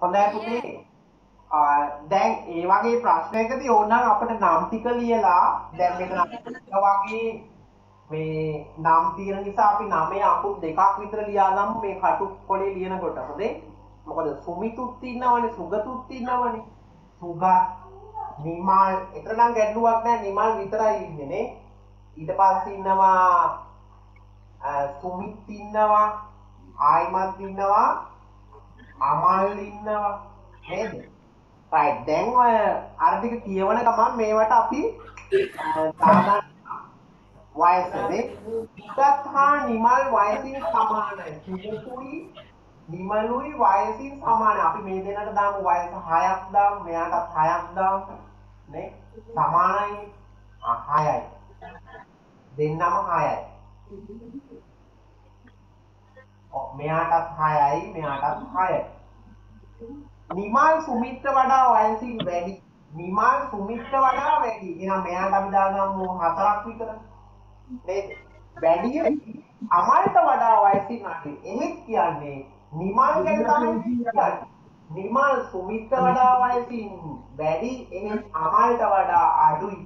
හොඳයි පුතේ. දැන් ඒ වගේ ප්‍රශ්නයකදී ඕනනම් අපිට නම් ටික ලියලා දැන් මෙතන වගේ මේ නම් තියෙන නිසා අපි නමේ අකුරු දෙකක් විතර ලියාගමු මේ කටු කොලේ ලියනකොට හොඳේ. මොකද සුමිතුත් ඉන්නවනේ සුගතුත් ඉන්නවනේ. සුගත් නිමල් එතන නම් ගැටලුවක් නැහැ නිමල් විතරයි ඉන්නේ නේ. ඊට පස්සේ ඉන්නවා සුමිත් ඉන්නවා ආයිමත් ඉන්නවා අමල් ඉන්නවා නේද? රයිට් දැන් ඔය අර ටික කියවන ගමන් මේවට අපි දාගන්න වයසනේ ඉතත් හා නිමල් වයසින් සමානයි. සුදුසුයි නිමලුයි වයසින් සමානයි. අපි මේ දෙන්නට දාමු වයස 6ක් දාමු. මෙයාටත් 6ක් දාමු. නේ? සමානයි. ආ 6යි. දෙන්නම 6යි. මෙයාටත් 6යි මෙයාටත් 6යි. නිමල් සුමිත්ට වඩා වයසින් වැඩි. නිමල් සුමිත්ට වඩා වැඩි. එහෙනම් මෙයාට අපි දාගමු 4ක් විතර. නේද? වැඩි අමල්ට වඩා වයසින් අඩු. එහෙත් කියන්නේ නිමල් ගැන තමයි කියන්නේ. නිමල් සුමිත්ට වඩා වයසින් වැඩි. එහෙත් අමල්ට වඩා අඩුයි.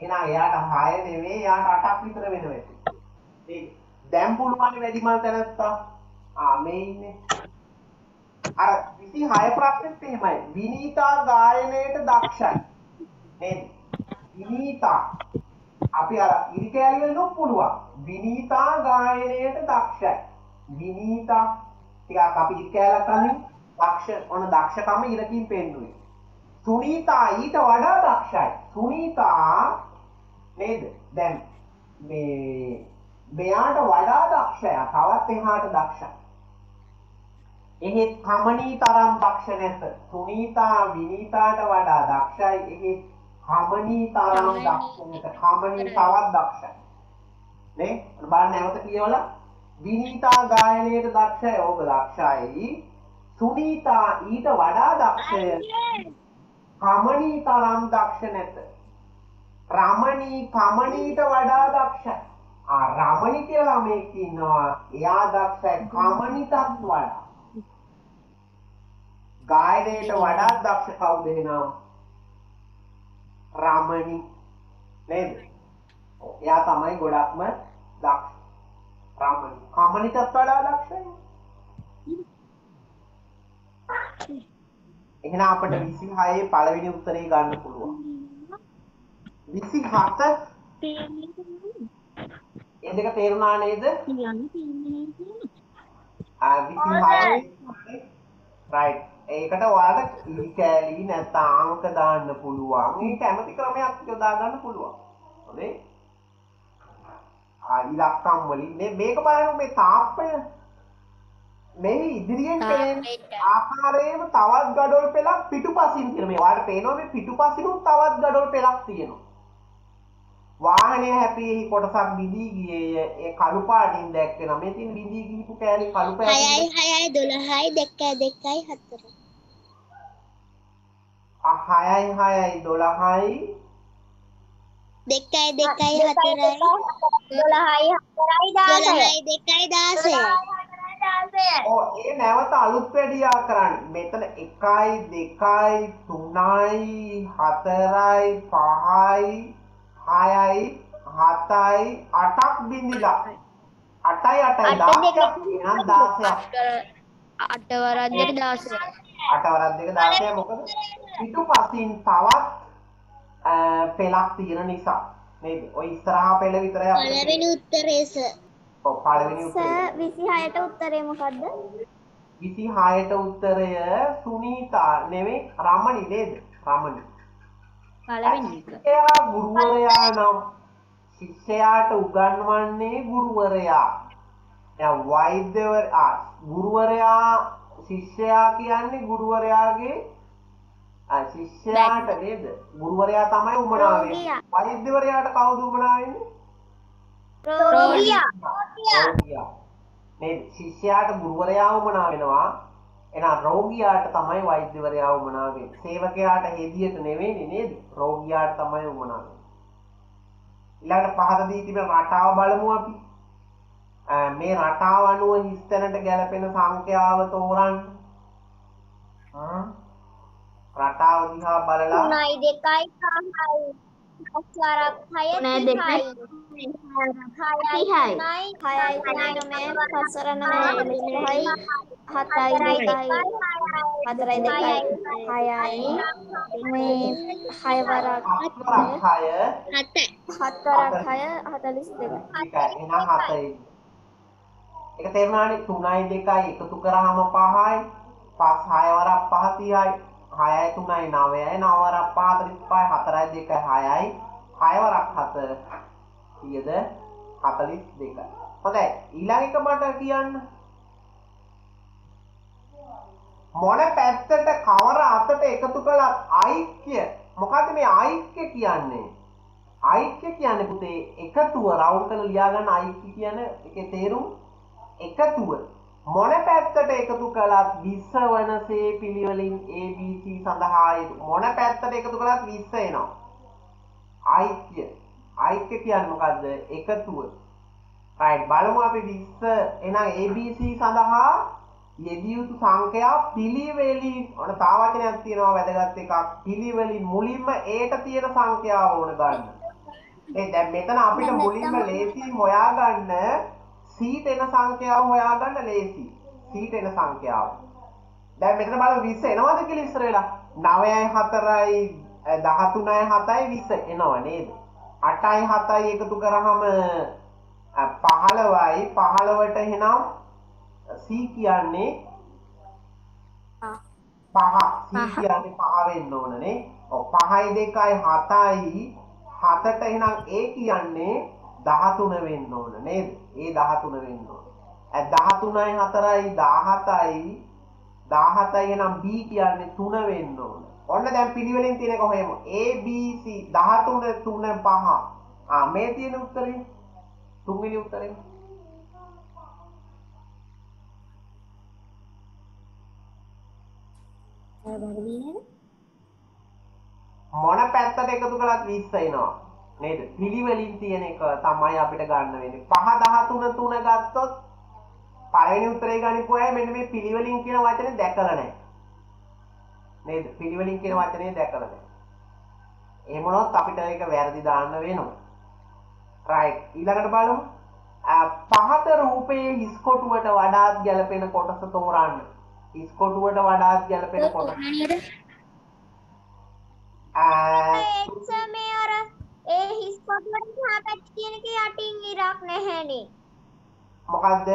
එහෙනම් එයාට 6 නෙවෙයි එයාට 8ක් විතර වෙනවා. නේද? දැන් පුළුවන් වැඩිමල් තැනත්තා. ආ මේ ඉන්නේ. අර 26 ප්‍රශ්නෙත් එහෙමයි. විනීතා ගායනයට දක්ෂයි. නේද? විනීතා අපි අර ඉරි කෑලි වලින් පුළුවන්. විනීතා ගායනයට දක්ෂයි. විනීතා ටිකක් අපි ඉරි කෑල්ලක් අල්ලින් දක්ෂ ඔන්න දක්ෂකම ඉරකින් පෙන්නුවේ. සුනීතා ඊට වඩා දක්ෂයි. සුනීතා නේද? දැන් මේ මෙයාට වඩා දක්ෂය. තවත් එහාට දක්ෂයි. එහෙත් කමනී තරම් දක්ෂ නැත. සුනීතා විනීතාට වඩා දක්ෂයි. එහෙත් කමනී තරම් දක්ෂ නැත. කමනී තවත් දක්ෂයි. නේ? බලන්න නැවත කියවලා විනීතා ගායනයට දක්ෂයි. ඕක දක්ෂයි. සුනීතා ඊට වඩා දක්ෂය. කමනී තරම් දක්ෂ නැත. රමණී කමනීට වඩා දක්ෂයි. ආ රමණී කියලා ළමෙක් ඉන්නවා. එයා දක්ෂයි කමනිටත් වඩා. ගායනයට වඩා දක්ෂ කවුද එහෙනම්? රමණි නේද? එයා තමයි ගොඩක්ම දක්ෂ. රමණි. කමනිටත් වඩා දක්ෂයි. එහෙනම් අපිට 26 පළවෙනි උත්තරේ ගන්න පුළුවන්. 27 ඒ දෙක තේරුණා නේද? කියන්න තියෙන්නේ 26 රයිට් ඒකට ඔයාලට කෑලි නැත්නම් අංක දාන්න පුළුවන්. මේ කැමති ක්‍රමයක් යොදා ගන්න පුළුවන්. හොඳේ. ඉලක්කම් වලින් මේ මේක බලන්න මේ තාප්පය මේ ඉදිරියෙන් පේන ආකාරයේම තවත් ගඩොල් පෙළක් පිටුපසින් තියෙන මේ ඔයාලට පේනවා මේ පිටුපසිනුත් තවත් ගඩොල් පෙළක් තියෙනවා. වාහනය හැපියෙහි කොටසක් බිඳී ගියේය. ඒ කළු පාටින් දැක්වෙනවා. මේ තියෙන බිඳී ගිහපු කෑලි කළු හයයි පාටින් හයයි දොළහයි දෙකයි දෙකයි හතරයි හයයි හයයි දොළහයි. දෙකයි දෙකයි හතරයි. දොළහයි හතරයි දාසය. දෙකයි දාසයයි ඕ ඒ නැවත අලුත් වැඩියා කරන්න. මෙතන එකයි දෙකයි තුනයි හතරයි පහයි හයයි හතයි අටක් බිඳිලා. අටයි අටයි. අට දාසයක් එනම් දාසයක් අටවරන්දට දාසය අටවරක් දෙක දාසය මොකද? පිටු පසින් තවත් අ, පෙලක් තියෙන නිසා. නේද? ඔය ඉස්සරහා පෙළ විතරයි අපිට පළවෙනි උත්තරේ සර් ඔව්, පළවෙනි උත්තරේ. සර් විසි හයට උත්තරේ මොකක්ද විසි හයට උත්තරය සුනීතා නෙවෙයි රමණි නේද? රමණි පළවෙනි එක. එයා ගුරුවරයා නම් ශිෂ්‍යයාට උගන්වන්නේ ගුරුවරයා. දැන් වෛද්‍යවර ආ ගුරුවරයා ශිෂ්‍යයා කියන්නේ ගුරුවරයාගේ ආ ශිෂ්‍යයාට නේද? ගුරුවරයා තමයි උමනා වෙන්නේ. වෛද්‍යවරයාට කවුද උමනා වෙන්නේ රෝගියා. රෝගියා. මේ ශිෂ්‍යයාට ගුරුවරයා උමනා වෙනවා. එහෙනම් රෝගියාට තමයි වෛද්‍යවරයා උමනා වෙන්නේ. සේවකයාට හෙදියට නෙවෙයි නේද? රෝගියාට තමයි උමනා වෙන්නේ. ඊළඟට පහත දී තිබෙන රටාව බලමු අපි. මේ රටාව අනුව හිස්තැනට ගැලපෙන සංඛ්‍යාව තෝරන්න. රටාව දිහා බලලා 3යි 2යි 5යි. හතරක් 6යි තුනයි 30යි. දෙකයි 6යි 30යි. 9යි 6යි 9යි 4යි 9යි 7යි 2යි 4යි 2යි 6යි මේ 6 වරක් හතරක් හය හත හතරක් 6 42යි. එකයි එහෙනම් හතයි. ඒක තේරුණානේ? 3යි 2යි එකතු කරාම 5යි 5 6 වරක් 5 30යි 6යි 3යි 9යි 9 වරක් 5 35යි 4යි 2යි 6යි 6 වරක් 7 කීයද? 42යි. හොඳයි. ඊළඟ එක මට කියන්න. මොන පැත්තට කවර අතට එකතු කළත් ඓක්‍ය මොකද්ද මේ ඓක්‍ය කියන්නේ? ඓක්‍ය කියන්නේ පුතේ එකතුව රවුන්ඩ් කරලා ලියා ගන්න ඓක්‍ය කියන එකේ තේරුම එකතුව මොන පැත්තට එකතු කළත් 20 වනසේ පිළිවෙලින් ABC සඳහා මොන පැත්තට එකතු කළත් 20 එනවා. ඓක්‍ය ඓක්‍ය කියන්නේ මොකද්ද? එකතුව. right බලමු අපි 20 එහෙනම් ABC සඳහා යෙදිය යුතු සංඛ්‍යා පිළිවෙලින් ඔන්න තා වචනයක් තියෙනවා වැදගත් එකක් පිළිවෙලින් මුලින්ම ඒට තියෙන සංඛ්‍යාව ඕන ගන්න. ඒ දැන් මෙතන අපිට මුලින්ම ලේසි හොයාගන්න සීට එන සංඛ්‍යාව හොයාගන්න ලේසි. සීට එන සංඛ්‍යාව. දැන් මෙතන බලමු 20 එනවද කියලා ඉස්සර වෙලා 9යි 4යි 13යි 7යි 20 එනවා නේද? 8යි 7යි එකතු කරාම 15යි 15ට එහෙනම් C කියන්නේ පහ C කියන්නේ පහ වෙන්න ඕනනේ. ඔව් 5යි 2යි 7යි 7ට එහෙනම් A කියන්නේ 13 වෙන්න ඕන නේද? ඒ 13 වෙන්න ඕන. ඈ 13යි 4යි 17යි 17යි එහෙනම් B කියන්නේ 3 වෙන්න ඕන. ඔන්න දැන් පිළිවෙලින් තියෙන එක හොයමු. A B C 13 3 5. ආ මේ තියෙන උත්තරේ තුන්වෙනි උත්තරේ මොන පැත්තට එකතු කළත් 20 එනවා නේද? පිළිවෙලින් තියෙන එක තමයි අපිට ගන්න වෙන්නේ. 5 13 3 ගත්තොත් පළවෙනි උත්තරේ ගනිපු අය මෙන්න මේ පිළිවෙලින් කියන වචනේ දැකලා නැහැ. නේද? පිළිවෙලින් කියන වචනේ දැකලා නැහැ. එහෙම වුණොත් අපිට ඒක වැරදි දාන්න වෙනවා. රයිට් ඊළඟට බලමු. පහත රූපයේ හිස් කොටුවට වඩාත් ගැලපෙන කොටස තෝරන්න. හිස් කොටුවට වඩාත් ගැලපෙන එක්ස මේ අර ඒ හිස් කොටුවට එහා පැත්තේ තියෙන එකේ යටින් ඉරක් නැහැනේ. මොකද්ද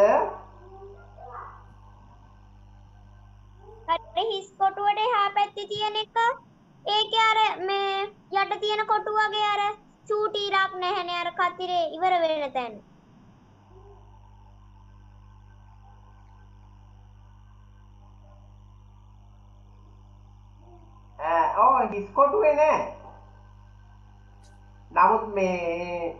අර හිස් කොටුවට එහා පැත්තේ තියෙන එක ඒකේ අර මේ යට තියෙන කොටු වගේ අර චූටි ඉරක් නැහැනේ අර කතිරේ ඉවර වෙන තැන. ඕ හිස් කොටුවේ නෑ. නමුත් මේ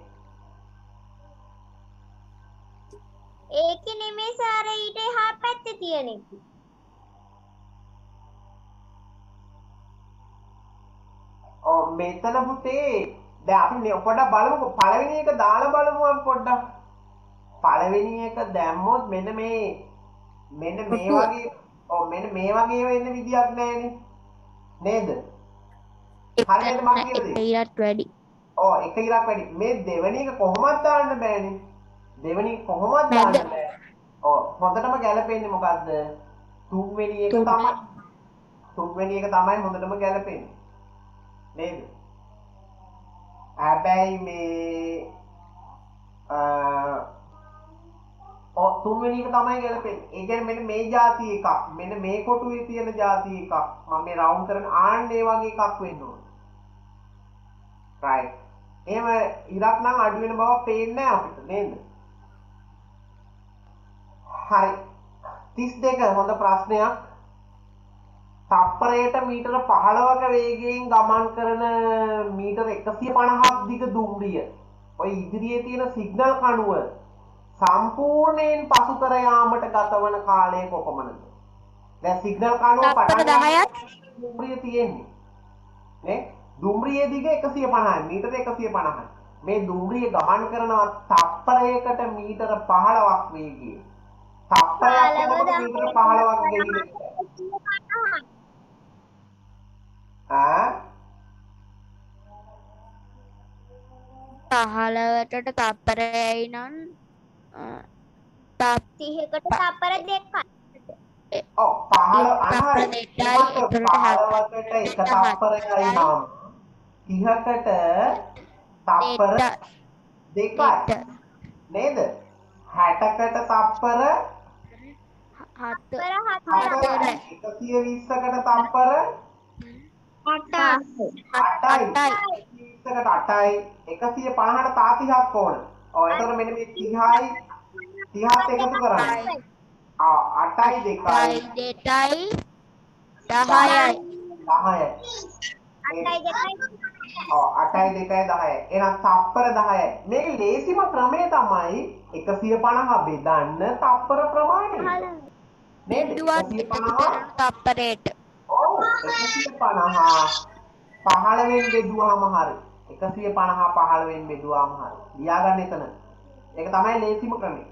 ඒකේ නෙමෙයි සාර ඊට එහා පැත්තේ තියෙන එක. ඕ මෙතන පුතේ දැන් අපි මේ පොඩ්ඩක් බලමුකෝ. පළවෙනි එක දාලා බලමු අපි පොඩ්ඩක්. පළවෙනි එක දැම්මොත් මෙන්න මේ මෙන්න මේ වගේ ඔව් මෙන්න මේ වගේ වෙන්න විදියක් නැහැනේ නේද? හරියට මම කියලා දෙන්න. ඊට වැඩි. ඕ එක ඉරක් වැඩි. මේ දෙවැනි එක කොහොමද දාන්න බෑනේ. දෙවැනි කොහොමද දාන්න? බෑ. ඕ හොඳටම ගැලපෙන්නේ මොකද්ද? තුන්වෙනි එක. තමයි. තුන්වෙනි එක තමයි හොඳටම ගැලපෙන්නේ නේද? හැබැයි මේ ඔව් තුන්වෙනි එක තමයි ගැලපෙන්නේ ඒ කියන්නේ මෙන්න මේ જાති එකක් මෙන්න මේ කොටුවේ තියෙන જાති එකක් මම මේ රවුන්ඩ් කරන ආන්න ඒ වගේ එකක් වෙන්න ඕන right එහෙම ඉරක් නම් අඩු වෙන බව පේන්නේ නැහැ අපිට නේද? හරි 32 හොඳ ප්‍රශ්නයක්. තප්පරයට මීටර 15ක වේගයෙන් ගමන් කරන මීටර 150ක් දිග දුම්රිය. ඔය ඉදිරියේ තියෙන සිග්නල් කණුව සම්පූර්ණයෙන් පසු කර යාමට ගතවන කාලය කොපමණද? දැන් සිග්නල් කණුව පටන් ගන්න දුම්රිය තියෙන්නේ. නේ? දුම්රිය දිග 150යි, මීටර 150යි. මේ දුම්රිය ගමන් කරනවා තප්පරයකට මීටර 15ක් වේගයෙන්. තප්පරයක් යනකොට මීටර 15ක් ගෙවිලා. ආ 15ට තප්පරයයි නම් තප් 30කට තප්පර දෙකයි. ඔව් පහළ තප්පර අනහරි දෙකයි, ඊළඟ එතකොට හත්. පහළවකට එක තප්පරයයි නම් 30කට තප්පර දෙකයි දෙක. නේද? 60කට තප්පර හත. තප්පර හතරයි 120කට තප්පර 8යි. 8යි අටයි. 120කට 8යි 150ට තා 30ක් ඕන. ඔව් එතකොට මෙන්න මේ 30යි 30ත් එකතු කරන්න. ආ 8යි 2යි අටයි දෙකයි 10යි 10යි. 8යි දෙකයි. ඔව් 8යි 2යි 10යි. එහෙනම් තප්පර 10යි. මේක ලේසිම ක්‍රමය තමයි 150 බෙදන්න තප්පර ප්‍රමාණය. නේද? බිඳුවත් එකතු 150 කරන තප්පරයට ඔව් 150 15වෙන් බෙදුවාම හරි 150 15වෙන් බෙදුවාම හරි. ලියාගන්න එතන. ඒක තමයි ලේසිම ක්‍රමය.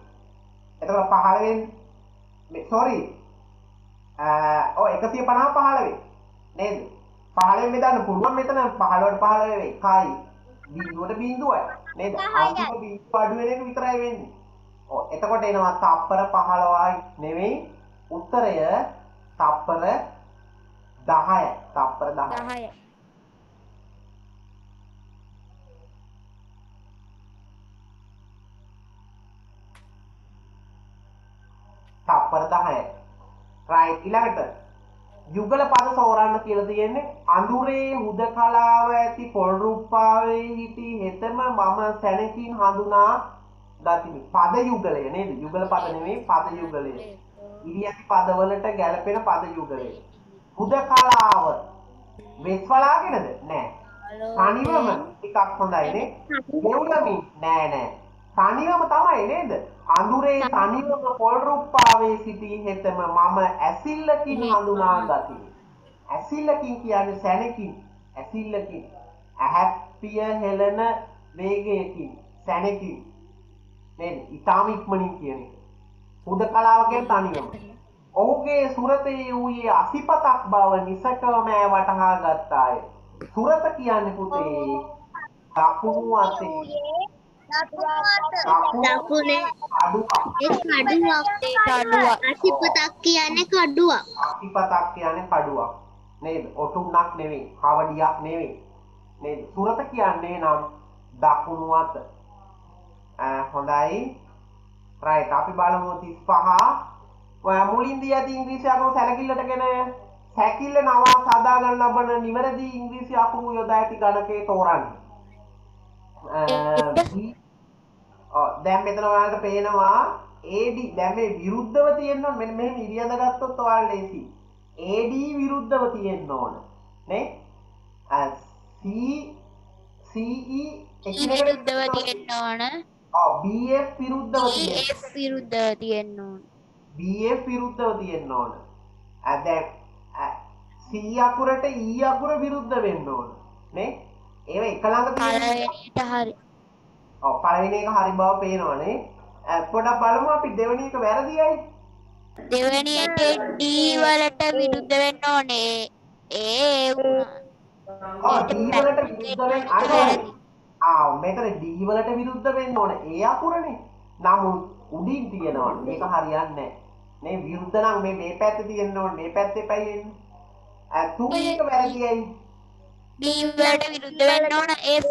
එතකොට 15වෙන් සෝරි ඔව් 150 15වෙන් නේද? 15වෙන් බෙදන්න පුළුවන් මෙතන 15ට 15 එකයි බිඳුවට බිඳුවයි නේද? අන්තිම බිඳුව අඩු වෙන එක විතරයි වෙන්නේ. ඔව් එතකොට එනවා තප්පර 15යි නෙවෙයි. උත්තරය තප්පර 10යි තප්පර 10යි තප්පර 10යි රයිට් ඊළඟට යුගල පද සෝරන්න කියලා තියෙන්නේ අඳුරේ හුදකලාව ඇති පොල් රුප්පාවේ හිටි හෙතම මම සැනකින් හඳුනා ගතිමි. පද යුගලය නේද? යුගල පද නෙමෙයි පද යුගලය. ඉරියති පදවලට ගැලපෙන පද යුගලය. හුදකලාව. වෙස්වලාගෙනද නෑ. තනිවම ටිකක් හොඳයිනේ දෙව්ලමින් නෑ නෑ. තනිවම තමයි නේද අඳුරේ තනිවම පොල් රුප්පාවේ සිටි හෙතම මම ඇසිල්ලකින් හඳුනා ගතිමි ඇසිල්ලකින් කියන්නේ සැනකින් ඇසිල්ලකින්. ඇහැප්පිය හෙළන වේගයකින්. සැනකින් නේද? ඊටාම ඉක්මනින් කියන එක. හුදකලාව කියන්නේ තනිවම. ඔහුගේ සුරතේ වූයේ අසිපතක් බව නිසකවම වටහා ගත්තාය. සුරත කියන්නේ පුතේ දකුණු අතේ දකුණේ. ඒ කඩුවක්. කඩුවක්. අසිපතක් කියන්නේ කඩුවක්. අතිපතක් කියන්නේ කඩුවක්. නේද? ඔටුන්නක් නෙවෙයි කවඩියක් නෙවෙයි නේද? සුරත කියන්නේ නම් දකුණු අත. හොඳයි. රයිට්. අපි බලමු 35 ඔය මුලින් දී ඇති ඉංග්‍රීසි අකුරු සැලකිල්ලටගෙන සැකිල්ල නවා සාදා ගන්න ලබන නිවැරදි ඉංග්‍රීසි අකුරු යොදා ඇති ගණකේ තෝරන්න දැන් මෙතන ඔයාලට පේනවා AD දැන් මේ විරුද්ධව තියෙන්න ඕන. මෙන්න මෙහෙම ඉරියඳ ගත්තොත් ඔයාලට ලේසි AD විරුද්ධව තියෙන්න ඕන. නේ? CE විරුද්ධව තියෙන්න ඕන. ඔව් BF විරුද්ධව තියෙන්න EF විරුද්ධව තියෙන්න ඕන. BF විරුද්ධව තියෙන්න ඕන. අ, දැන් අ, C අකුරට E අකුර විරුද්ධ වෙන්න ඕන. නේ? ඒව එක ළඟ තියෙන්න හරි ඔව් පළවෙනි එක හරි බව පේනවනේ අ, පොඩ්ඩක් බලමු අපි දෙවෙනි එක වැරදියයි දෙවැනියට D වලට විරුද්ධ වෙන්න ඕනේ. ඒ ඔව් D වලට විරුද්ධ වෙන්න ඕන. ඒ අකුරනේ. නමුත් උඩින් තියෙනවා. මේක හරියන්නේ නැහැ. මේ විරුද්ධ නම් මේ මේ පැත්තේ තියෙන්න ඕන. මේ පැත්තේ පැයි එන්නේ. අ, තුන්වෙනි එක වැරදියයි D වලට විරුද්ධ වෙන්න ඕන F.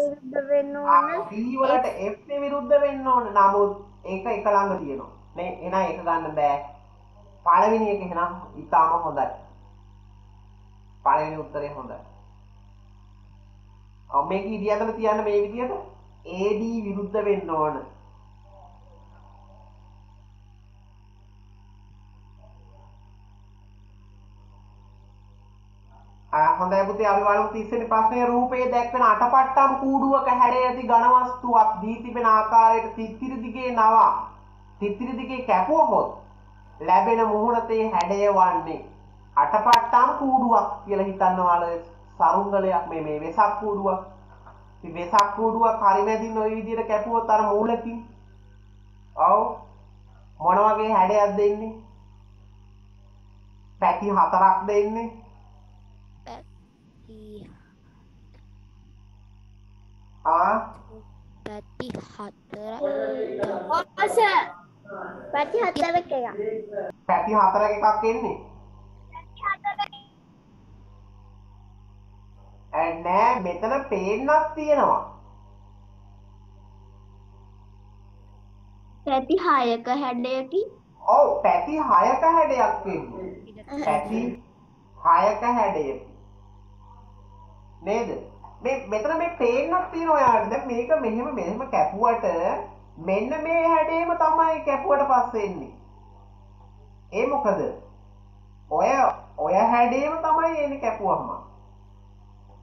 වෙන්න ආ, D වලට F විරුද්ධ වෙන්න ඕන. නමුත් ඒක එක ළඟ තියෙනවා. නේ එහෙනම් ඒක ගන්න බෑ. පළවෙනි එක එහෙනම් ඉතාම හොඳයි. පළවෙනි උත්තරේ හොඳයි. ඔව් මේක ඉදියටම තියන්න මේ විදියට AD විරුද්ධ වෙන්න ඕන හොඳයි පුතේ අපි බලමු 30 වෙනි ප්‍රශ්නයේ. රූපයේ දැක්වෙන අටපට්ටම් කූඩුවක හැඩය ඇති ඝන වස්තුවක් දී තිබෙන ආකාරයට තිත්තිරි දිගේ නවා. තිත්තිරි දිගේ කැපුවහොත් ලැබෙන මුහුණතේ හැඩය වන්නේ අටපට්ටම් කූඩුවක් කියලා හිතන්න ඔයාලා සරුංගලයක් මේ මේ වෙසක් කූඩුවක්. ඉතින් වෙසක් කූඩුවක් හරි මැදින් ওই විදිහට කැපුවොත් අර මූලකින්. ඔව්. මොන වගේ හැඩයක් දෙන්නේ? පැති හතරක් දෙන්නේ ආ පැති හතර ඔස පැති හතරක එකක් පැති හතරක එකක් එන්නේ. නෑ මෙතන පේන්නක් තියෙනවා. පැති හයක හැඩයකි ඔව් පැති හයක හැඩයක් වෙන්නේ. පැති හයක හැඩයක. නේද? මේ මෙතන මේ පේන්නක් තියෙනවා යාළුවා. දැන් මේක මෙහෙම මෙහෙම කැපුවට මෙන්න මේ හැඩේම තමයි කැපුවට පස්සේ එන්නේ. ඒ මොකද? ඔය ඔය හැඩේම තමයි එන්නේ කැපුවම.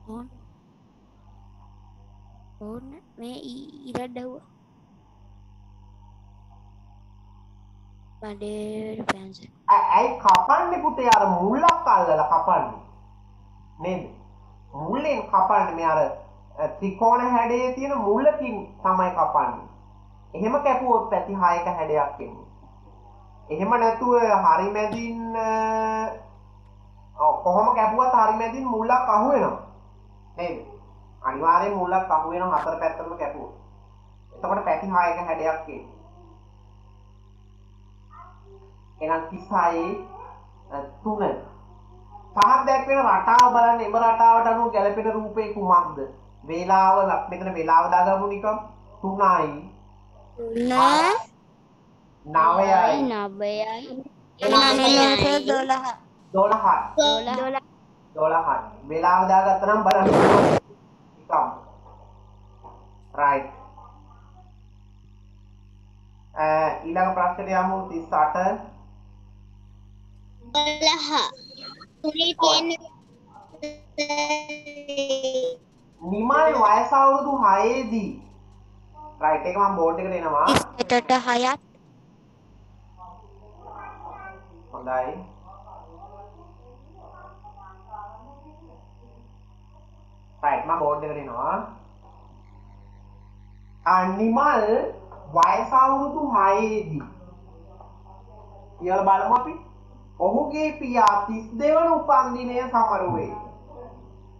ඕන ඕන මේ ඉරඩව්ව බඩේ පැන්ස ඇ- ඇයි කපන්නේ පුතේ අර මුල්ලක් අල්ලලා කපන්නේ නේද මුල්ලෙන් කපන්නේ මේ අර අ, ත්‍රිකෝණ හැඩයේ තියෙන මුල්ලකින් තමයි කපන්නේ. එහෙම කැපුවොත් පැති හයක හැඩයක් එන්නේ. එහෙම නැතුව හරි මැදින් අ, ඔව්, කොහොම කැපුවත් හරි මැදින් මුල්ලක් අහු වෙනවා නේද? අනිවාර්යෙන් මුල්ලක් අහු වෙනවා හතර පැත්තටම කැපුවොත්. එතකොට පැති හයක හැඩයක් එන්නේ. එහෙනම් 36 තුන පහක් දැක්වෙන රටාව බලන්න එම රටාවට අනුව ගැලපෙන රූපේ කුමක්ද? වේලාව ල- මෙතන වේලාව දාගමු නිකම්. 3යි තුන 9යි නවයයි. නවයයි. දොළහ. 12යි දොළහ. 12යි වේලාව දාගත්ත නම් බලන්න. නිකම්. right. ඊළඟ ප්‍රශ්නයට යමු. 38 දොළහ. තුනේ තියෙන නිමල් වයස අවුරුදු 6 දී රයිට් එක මම බෝඩ් එකට එනවා. ඉස්සටට හයත්. හොඳයි. රයිට් මම බෝඩ් එකට එනවා. අනිමල් වයස අවුරුදු 6 දී කියලා බලමු අපි ඔහුගේ පියා 32 වන උපන්දිනය සමරුවේ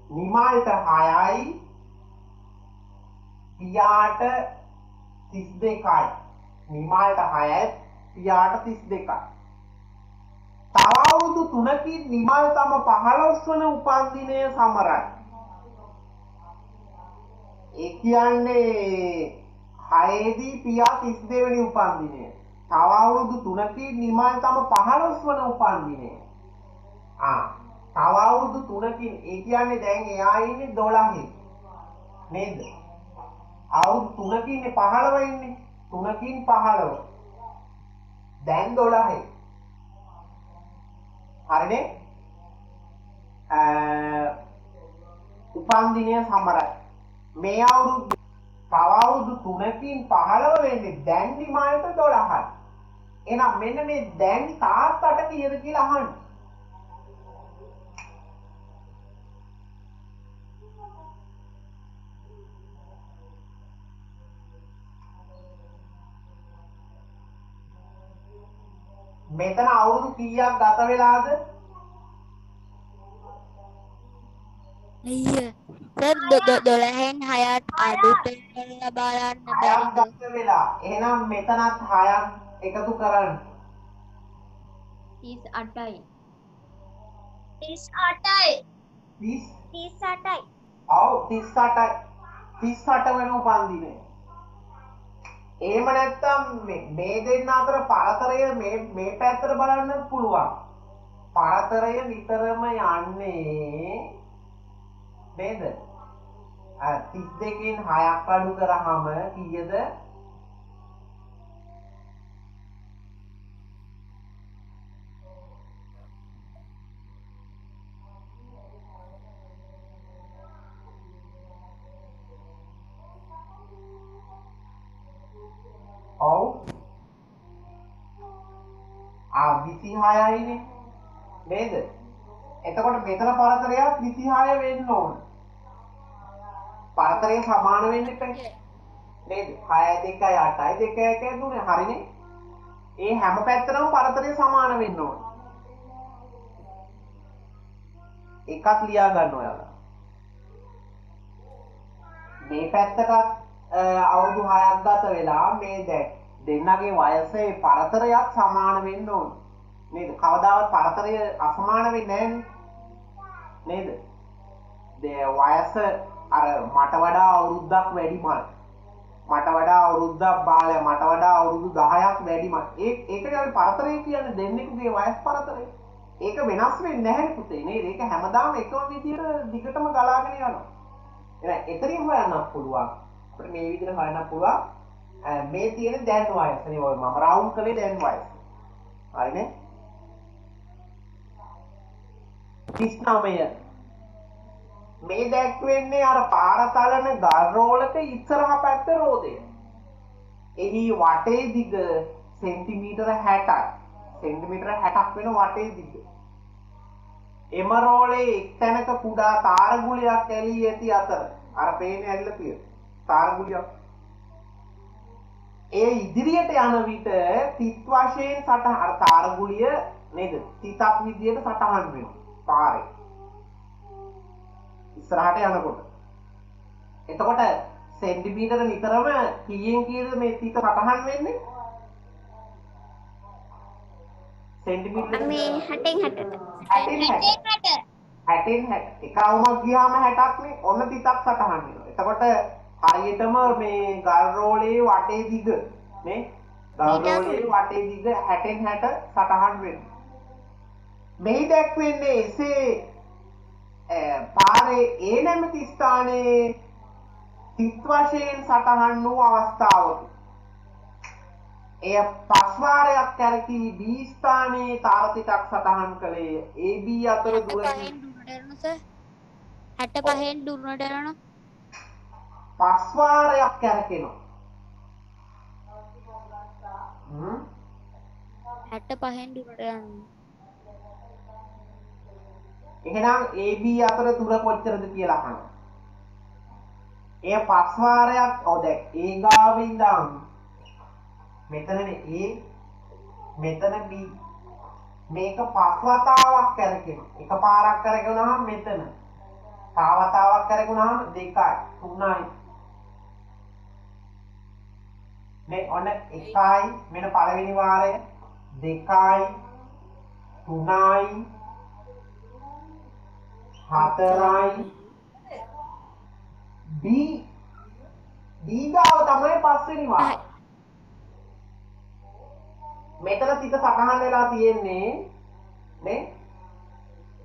නිමල්ට 6යි පියාට 32යි නිමල්ට 6යි පියාට 32යි තව අවුරුදු 3කින් නිමල් තම 15 වන උපන්දිනය සමරයි. ඒ කියන්නේ 6 දී පියා 32 වෙනි උපන්දිනය තව අවුරුදු 3කින් නිමල් තම 15 වන උපන්දිනය. ආ තව අවුරුදු 3කින් ඒ කියන්නේ දැන් එයා ඉන්නේ 12 නේද? අවුරුදු 3කින් 15 ඉන්නේ. 3කින් 15 දැන් 12 හරිනේ? අ, උපන්දිනය සමරයි. මේ අවුරුදු තව අවුරුදු 3කින් 15 වෙන්නේ දැන් නිමල්ට 12යි එහෙනම් මෙන්න මේ දැන් තාත්තට කීයද කියලා අහන්න මෙතන අවුරුදු කීයක් ගත වෙලාද? අයිය සර් දොළහෙන් හයත් අඩු කරලා බලන්න බැරිද ගත වෙලා. එහෙනම් මෙතනත් හයක් එකතු කරන්න. 38යි 38යි 30 38යි ඔව් 38යි. 38 වෙනි උපන්දිනය. එහෙම නැත්නම් මේ මේ දෙන්න අතර පරතරය මේ මේ පැත්තට බලන්න පුළුවන්. පරතරය නිතරම යන්නේ නේද? අ 32කින් 6ක් අඩු කරාම කීයද? 26යිනේ නේද? එතකොට මෙතන පරතරයක් 26 වෙන්න ඕන. පරතරය සමාන වෙන්න එපා. නේද? 6 2යි 8යි 2 1යි දුන්නේ හරිනේ? ඒ හැම පැත්තටම පරතරය සමාන වෙන්න ඕන. එකක් ලියා ගන්න ඔයාලා. මේ පැත්තටත් අවුරුදු හයක් ගත වෙලා මේ දැ දෙන්නගේ වයසේ පරතරයක් සමාන වෙන්න ඕන. නේද? කවදාවත් පරතරය අසමාන වෙන්න නෑන් නේද? දේ වයස අර මට වඩා අවුරුද්දක් වැඩිමල් මට වඩා අවුරුද්දක් බාලය මට වඩා අවුරුදු දහයක් වැඩිම ඒ ඒකට අපි පරතරය කියන දෙන්නෙකුගේ වයස් පරතරය ඒක වෙනස් වෙන්නේ නැහැ පුතේ. නේද? ඒක හැමදාම එකම විදිහට දිගටම ගලාගෙන යනවා. එහෙනම් එතනින් හොයන්නත් පුළුවන්. අපිට මේ විදිහට හොයන්නත් පුළුවන්. අ, මේ තියෙන දැන් වයස නේ. ඔය මම රවුන්ඩ් කළේ දැන් වයස. හරිනේ 39 මේ දැක්වෙන්නේ අර පාරතලන ගල්රෝලක ඉස්සරහ පැත්ත රෝදය. එහි වටේ දිග සෙන්ටිමීටර හැටයි. සෙන්ටිමීටර හැටක් වෙන වටේ දිග. එම රෝලේ එක් තැනක කුඩා තාරගුලියක් ඇලී ඇති අතර. අර පේන ඇල්ල තිය තාරගුලියක්. ඒ ඉදිරියට යන විට තිත් වශයෙන් සට අර තාරගුලිය නේද? තිතක් විදියට සටහන් වෙන පාරේ. ඉස්සරහට යනකොට. එතකොට සෙන්ටිමීටර නිතරම කීයෙන් කීයද මේ තිත සටහන් වෙන්නේ? සෙන්ටිමීටර මේ හැටෙන් හැටට. හැටෙන් හැට. හැටෙන් හැට. එක අවුමක් ගියාම හැටක්නේ ඔන්න තිතක් සටහන් වෙනවා. එතකොට හරියටම මේ ගල් රෝලේ වටේ දිග මේ ගල් රෝලේ වටේ දිග හැටෙන් හැට සටහන් වෙනවා මෙහි දැක්වෙන්නේ එසේ පාරේ ඒ නැමති ස්ථානයේ තිත් වශයෙන් සටහන් වූ අවස්ථාවකි. එය පස්වාරයක් කැරකී B ස්ථානයේ තාරතිටක් සටහන් කළේය. AB අතර දුර පහෙන් දුරට යන සර් 65න් දුරට යන පස්වාරයක් කැරකෙනවා. හ්ම් 65න් දුරට යන එහෙනම් AB අතර දුර කොච්චරද කියලා අහනවා. එය පස් වාරයක් ඔව් දැන් A ගාව ඉඳන් මෙතනනේ A මෙතන B මේක පස් වතාවක් කරකිනවා. එක පාරක් කරගෙනාම මෙතන. තව වතාවක් කරගෙනාම දෙකයි තුනයි. මේ ඔන්න එකයි මෙන්න පළවෙනි වාරය දෙකයි තුනයි හතරයි B B ගාව තමයි පස්වෙනි වාර. මෙතන තිත සටහන් වෙලා තියෙන්නේ නේ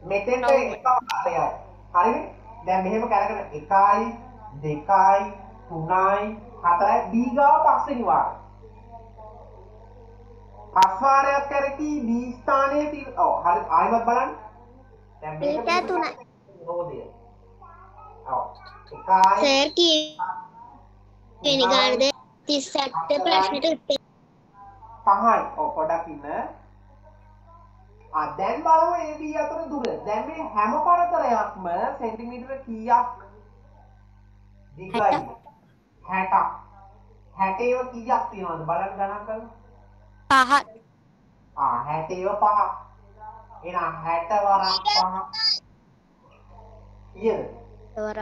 මෙතෙන්ට එක වාරයයි. හරිනේ? දැන් මෙහෙම කරගෙන 1යි 2යි 3යි 4යි B ගාව පස්වෙනි වාරය. පස් වාරයක් කරකී B ස්ථානයේ තියෙන ඔව් හරි ආයෙමත් බලන්න. දැන් මේක ඊට තුනයි. රෝදය. ඔව්. එකයි සර් කී වෙනි ගානද 38 ප්‍රශ්නෙට උත්තර පහයි. ඔව් පොඩක් ඉන්න. ආ දැන් බලමු AB අතර දුර. දැන් මේ හැම පරතරයක්ම සෙන්ටිමීටර කීයක් දිගයි 60ක් 60 ඒව කීයක් තියෙනවද? බලන්න ගණන් කරමු පහ ආ 60 ඒව පහ එහෙනම් 60 වරක් පහ කීයද වර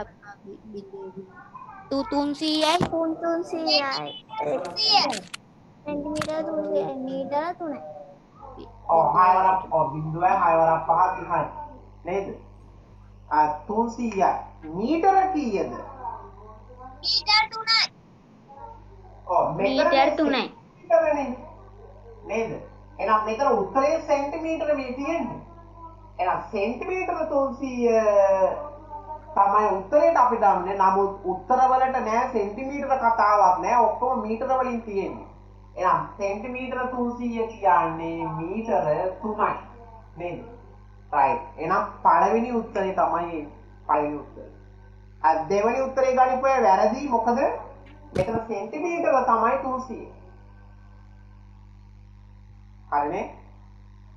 තු 300යි තුන් තුන් සීයයි සෙන්ටිමීටර් තුන්සියයි මීටර තුනයි ඔව් හය වරක් ඔව් බිංදුවයි හය වරක් පහ 30යි නේද ආ 300යි මීටර කීයද මීටර් 3යි ඔව් මෙතන මීටර් තුනයි. මීටරනේ. නේද එහෙනම් මෙතන උත්තරේ සෙන්ටිමීටර මේ තියෙන්නේ එහෙනම් සෙන්ටිමීටර 300 තමයි උත්තරේට අපි දාන්නේ. නමුත් උත්තරවලට නෑ සෙන්ටිමීටර කතාවක් නෑ. ඔක්කොම මීටර වලින් තියෙන්නේ. එහෙනම් සෙන්ටිමීටර 300 කියන්නේ මීටර 3යි නේද? Right. එහෙනම් පළවෙනි උත්තරේ තමයි පළවෙනි උත්තරේ. අ දෙවෙනි උත්තරේ ගනිපුවා වැරදි. මොකද? මෙතන සෙන්ටිමීටර තමයි 300 හරිනේ?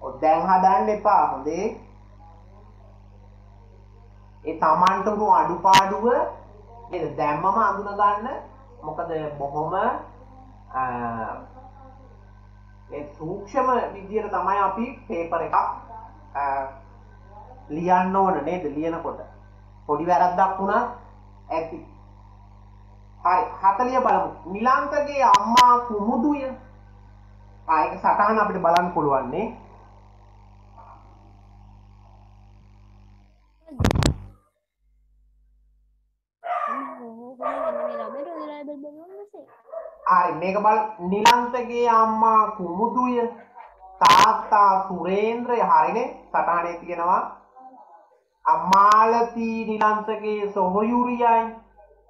ඔය දැන් හදන්න එපා. හොඳේ. ඒ තමන්ට උණු අඩුපාඩුව නේද? දැම්මම අඳුන ගන්න. මොකද බොහොම අ, ඒ සූක්ෂම විදියට තමයි අපි පේපර් එකක් අ, ලියන්න ඕන නේද? ලියනකොට. පොඩි වැරද්දක් වුණත් ඇති. හරි 40 බලමු. නිලංකගේ අම්මා කුමුදුය. ආ ඒක සටහන අපිට බලන්න පුළුවන් නේ. හරි මේක බල නිලංකගේ අම්මා කුමුදුය. තාත්තා සුරේන්ද්‍රය හරිනේ සටහනේ තියෙනවා. අම්මාලති නිලංකගේ සොහොයුරියයි.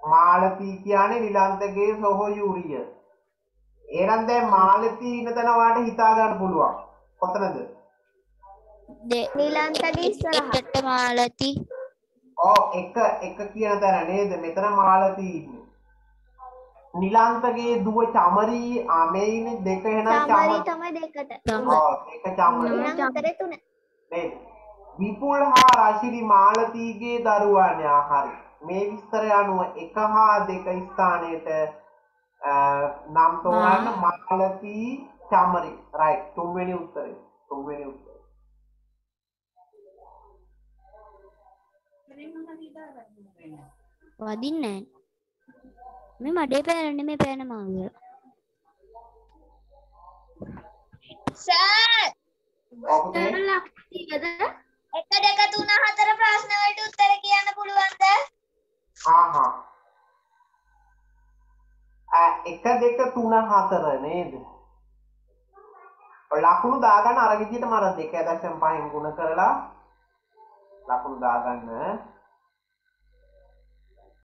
මාලති කියන්නේ නිලංකගේ සොහොයුරිය. එහෙනම් දැන් මාලති ඉන්න තැන ඔයාලට හිතා ගන්න පුළුවන්. කොතනද? නිලන්තගේ ඉස්සරහ එකට මාලති ඔව් එක එක කියන තැන නේද? මෙතන මාලති ඉන්නේ. නිලංකගේ දුව චමරී ඉන්නේ දෙක තුන නේද? විපුල් හා රශිරි මාලතීගේ දරුවන් ආහාරය. මේ විස්තරය අනුව එක හා දෙක ස්ථානයට නම් තෝරන්න මාලතී චමරි. රයිට්. තුන්වෙනි උත්තරේ. තුන්වෙනි උත්තරේ. වදින්නේ නැහැ. මේ මඩේ පෑරන්නේ මේ පෑන මාගේ. Sir okay. එක දෙක තුන හතර ප්‍රශ්න වලට උත්තර කියන්න පුළුවන්ද හා හා. අ, එක දෙක තුන හතර නේද? ඔය ලකුණු දාගන්න අර විදිහටම අර 2.5න් ගුණ කරලා ලකුණු දාගන්න